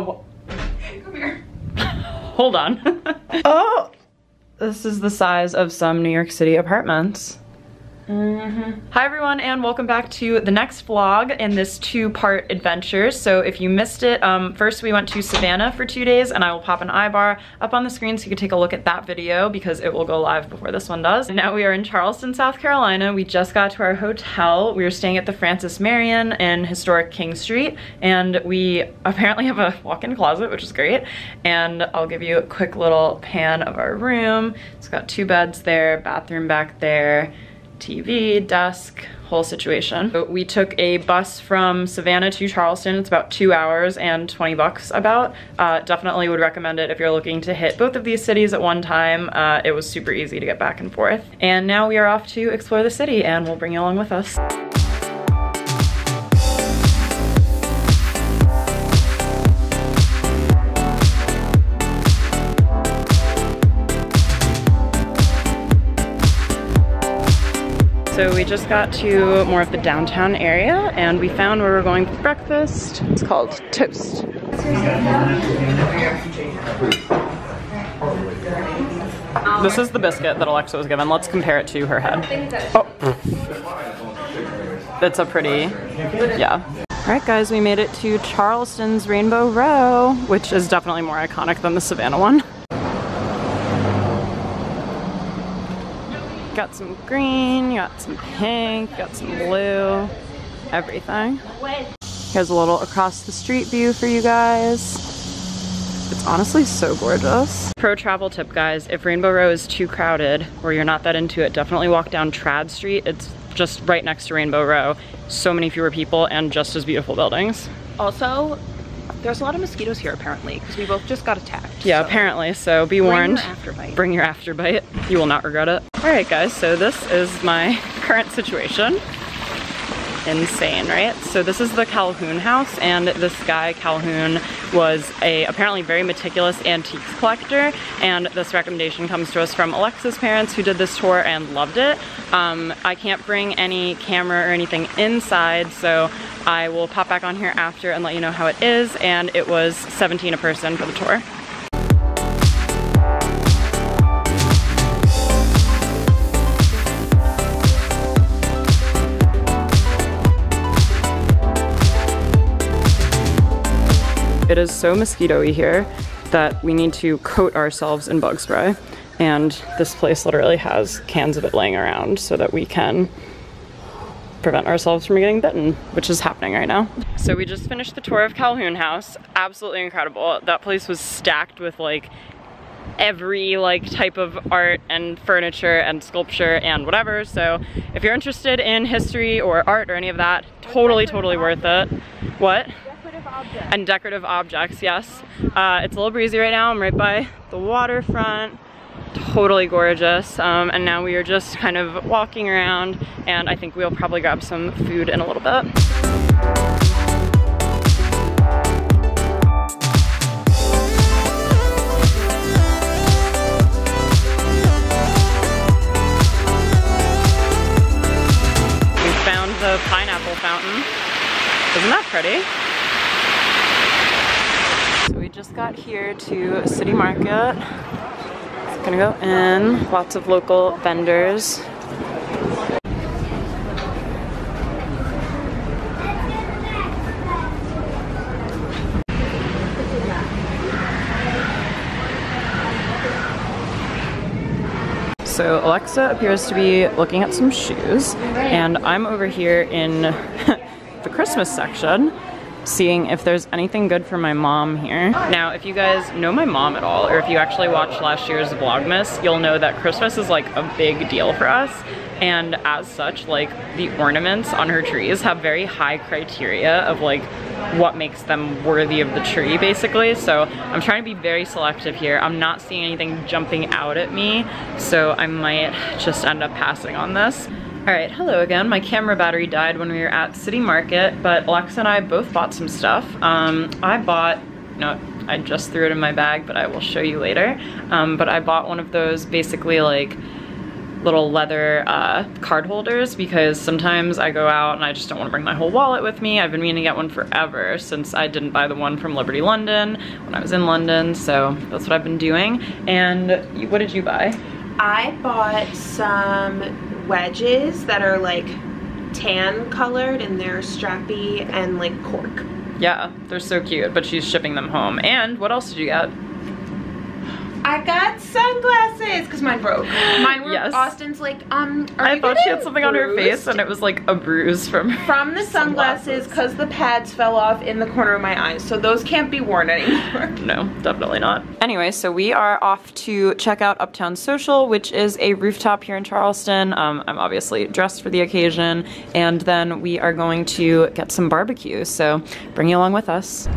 walk-in closet. Oh, Come here. hold on. oh, this is the size of some New York City apartments. Hi everyone and welcome back to the next vlog in this two-part adventure. So if you missed it, um, first we went to Savannah for two days and I will pop an iBar up on the screen so you can take a look at that video because it will go live before this one does. Now we are in Charleston, South Carolina. We just got to our hotel. We were staying at the Francis Marion in historic King Street and we apparently have a walk-in closet, which is great. And I'll give you a quick little pan of our room. It's got two beds there, bathroom back there, TV, desk, whole situation. So we took a bus from Savannah to Charleston. It's about two hours and 20 bucks about. Uh, definitely would recommend it if you're looking to hit both of these cities at one time. Uh, it was super easy to get back and forth. And now we are off to explore the city and we'll bring you along with us. We just got to more of the downtown area and we found where we're going for breakfast. It's called Toast. This is the biscuit that Alexa was given. Let's compare it to her head. Oh. It's a pretty, yeah. All right guys, we made it to Charleston's Rainbow Row, which is definitely more iconic than the Savannah one. Got some green, got some pink, got some blue, everything. Here's a little across the street view for you guys. It's honestly so gorgeous. Pro travel tip guys, if Rainbow Row is too crowded or you're not that into it, definitely walk down Tradd Street. It's just right next to Rainbow Row. So many fewer people and just as beautiful buildings. Also, there's a lot of mosquitoes here apparently because we both just got attacked. Yeah, so apparently, so be bring warned. your. Bring your afterbite. You will not regret it. All right, guys, so this is my current situation. Insane, right? So this is the Calhoun house, and this guy, Calhoun, was a apparently very meticulous antiques collector, and this recommendation comes to us from Alexa's parents who did this tour and loved it. Um, I can't bring any camera or anything inside, so I will pop back on here after and let you know how it is, and it was 17 a person for the tour. Is so mosquito-y here that we need to coat ourselves in bug spray. And this place literally has cans of it laying around so that we can prevent ourselves from getting bitten, which is happening right now. So we just finished the tour of Calhoun House. Absolutely incredible. That place was stacked with like every like type of art and furniture and sculpture and whatever. So if you're interested in history or art or any of that, totally, totally worth it. What? And decorative objects, yes. Uh, it's a little breezy right now. I'm right by the waterfront. Totally gorgeous. Um, and now we are just kind of walking around and I think we'll probably grab some food in a little bit. We found the pineapple fountain. Isn't that pretty? Just got here to City Market. Gonna go in, lots of local vendors. So Alexa appears to be looking at some shoes, and I'm over here in the Christmas section seeing if there's anything good for my mom here. Now, if you guys know my mom at all, or if you actually watched last year's Vlogmas, you'll know that Christmas is like a big deal for us. And as such, like the ornaments on her trees have very high criteria of like what makes them worthy of the tree basically. So I'm trying to be very selective here. I'm not seeing anything jumping out at me. So I might just end up passing on this. All right, hello again. My camera battery died when we were at City Market, but Alexa and I both bought some stuff. Um, I bought, no, I just threw it in my bag, but I will show you later. Um, but I bought one of those basically like little leather uh, card holders because sometimes I go out and I just don't want to bring my whole wallet with me. I've been meaning to get one forever since I didn't buy the one from Liberty London when I was in London. So that's what I've been doing. And what did you buy? I bought some wedges that are like tan colored and they're strappy and like cork. Yeah, they're so cute, but she's shipping them home. And what else did you get? I got sunglasses because mine broke. Mine were Yes. Austen's like, um, are I thought she had something on her face and it was like a bruise from from the sunglasses because the pads fell off in the corner of my eyes. So those can't be worn anymore. No, definitely not. Anyway, so we are off to check out Uptown Social, which is a rooftop here in Charleston. Um, I'm obviously dressed for the occasion, and then we are going to get some barbecue. So bring you along with us.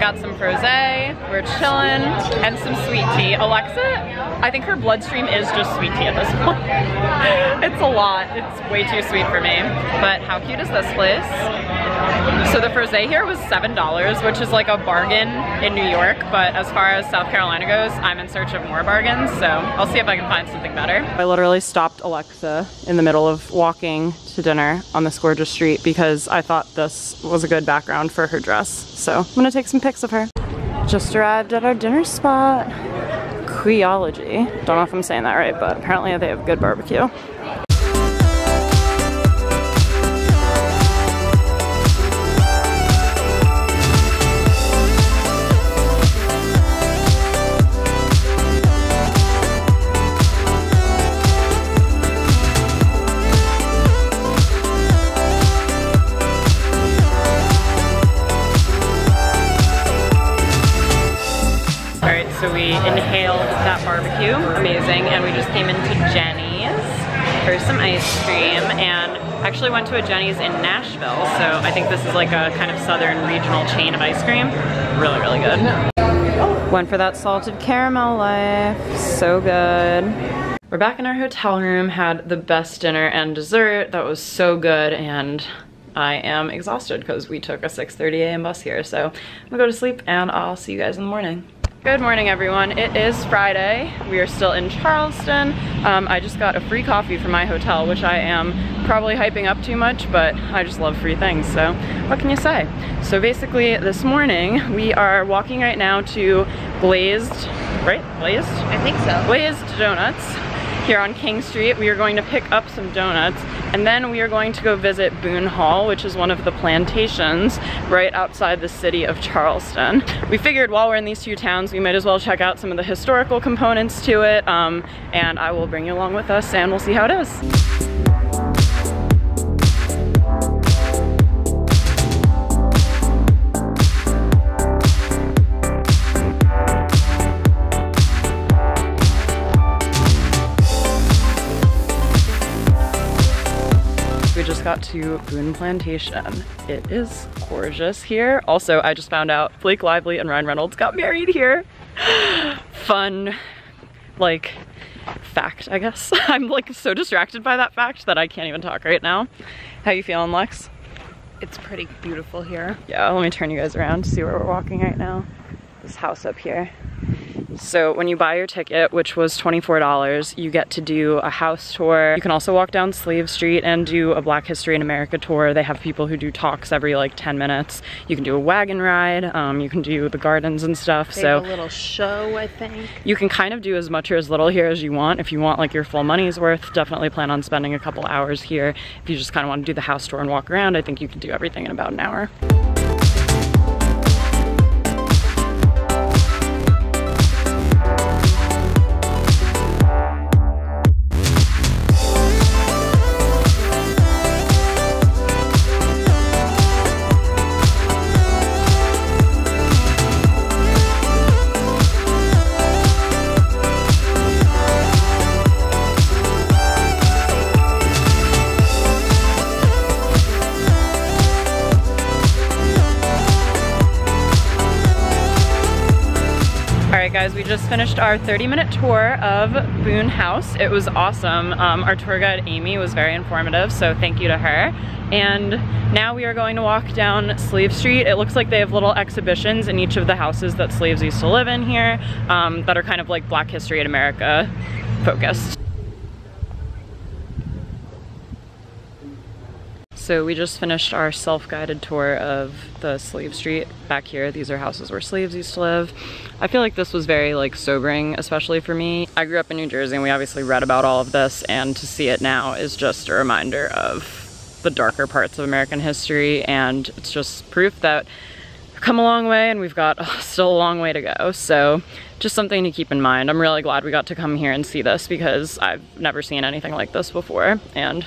Got some frosé, we're chilling, and some sweet tea. Alexa, I think her bloodstream is just sweet tea at this point. it's a lot, it's way too sweet for me. But how cute is this place? So the frosé here was $7, which is like a bargain in New York, but as far as South Carolina goes, I'm in search of more bargains, so I'll see if I can find something better. I literally stopped Alexa in the middle of walking to dinner on this gorgeous street because I thought this was a good background for her dress. So I'm gonna take some pics of her. Just arrived at our dinner spot. Queology. Don't know if I'm saying that right, but apparently they have good barbecue. So we inhaled that barbecue, amazing, and we just came into Jeni's for some ice cream and actually went to a Jeni's in Nashville, so I think this is like a kind of southern regional chain of ice cream. Really, really good. Went for that salted caramel life, so good. We're back in our hotel room, had the best dinner and dessert. That was so good and I am exhausted because we took a 6.30 a.m. bus here. So I'm gonna go to sleep and I'll see you guys in the morning. Good morning everyone. It is Friday. We are still in Charleston. Um, I just got a free coffee from my hotel, which I am probably hyping up too much, but I just love free things, so what can you say? So basically this morning we are walking right now to Glazed, right? Glazed? I think so. Glazed Donuts here on King Street. We are going to pick up some donuts and then we are going to go visit Boone Hall, which is one of the plantations right outside the city of Charleston. We figured while we're in these two towns, we might as well check out some of the historical components to it um, and I will bring you along with us and we'll see how it is. To Boone Plantation. It is gorgeous here. Also, I just found out Blake Lively and Ryan Reynolds got married here. Fun, like, fact, I guess. I'm like so distracted by that fact that I can't even talk right now. How you feeling, Lex? It's pretty beautiful here. Yeah, let me turn you guys around to see where we're walking right now. This house up here. So when you buy your ticket, which was $24, you get to do a house tour. You can also walk down Slave Street and do a Black History in America tour. They have people who do talks every like 10 minutes. You can do a wagon ride. Um, you can do the gardens and stuff. They so a little show, I think. you can kind of do as much or as little here as you want. If you want like your full money's worth, definitely plan on spending a couple hours here. If you just kind of want to do the house tour and walk around, I think you can do everything in about an hour. Just finished our 30 minute tour of Boone House. It was awesome. Um, our tour guide Amy was very informative, so thank you to her. And now we are going to walk down Slave Street. It looks like they have little exhibitions in each of the houses that slaves used to live in here um, that are kind of like Black History in America focused. So we just finished our self-guided tour of the Slave Street back here. These are houses where slaves used to live. I feel like this was very like sobering, especially for me. I grew up in New Jersey and we obviously read about all of this and to see it now is just a reminder of the darker parts of American history and it's just proof that we've come a long way and we've got oh, still a long way to go. So just something to keep in mind. I'm really glad we got to come here and see this because I've never seen anything like this before and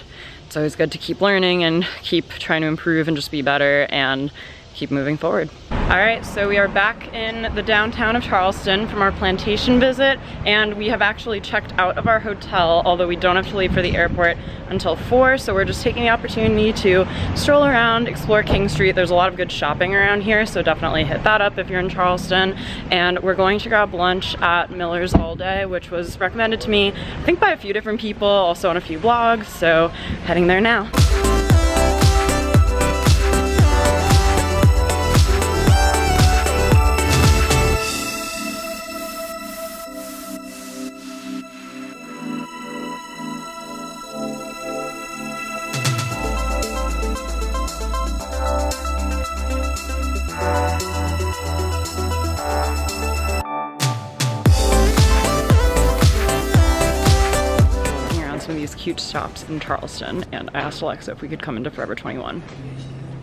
it's always good to keep learning and keep trying to improve and just be better. And keep moving forward. All right, so we are back in the downtown of Charleston from our plantation visit, and we have actually checked out of our hotel, although we don't have to leave for the airport until four, so we're just taking the opportunity to stroll around, explore King Street. There's a lot of good shopping around here, so definitely hit that up if you're in Charleston. And we're going to grab lunch at Miller's All Day, which was recommended to me, I think by a few different people, also on a few blogs, so heading there now. Shops in Charleston and I asked Alexa if we could come into Forever 21.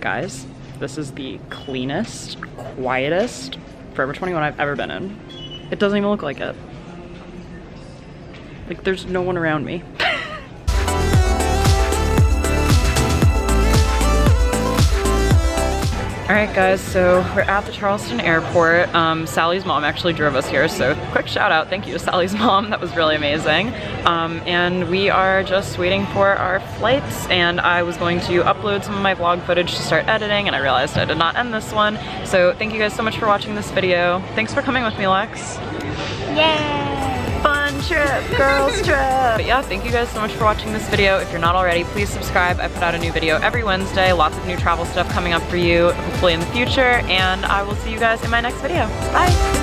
Guys, this is the cleanest, quietest Forever 21 I've ever been in. It doesn't even look like it. Like there's no one around me. All right guys, so we're at the Charleston airport. Um, Sally's mom actually drove us here, so quick shout out, thank you to Sally's mom, that was really amazing. Um, and we are just waiting for our flights and I was going to upload some of my vlog footage to start editing and I realized I did not end this one. So thank you guys so much for watching this video. Thanks for coming with me, Lex. Yay! Trip, girls trip. But yeah, thank you guys so much for watching this video. If you're not already, please subscribe. I put out a new video every Wednesday. Lots of new travel stuff coming up for you, hopefully in the future. And I will see you guys in my next video. Bye.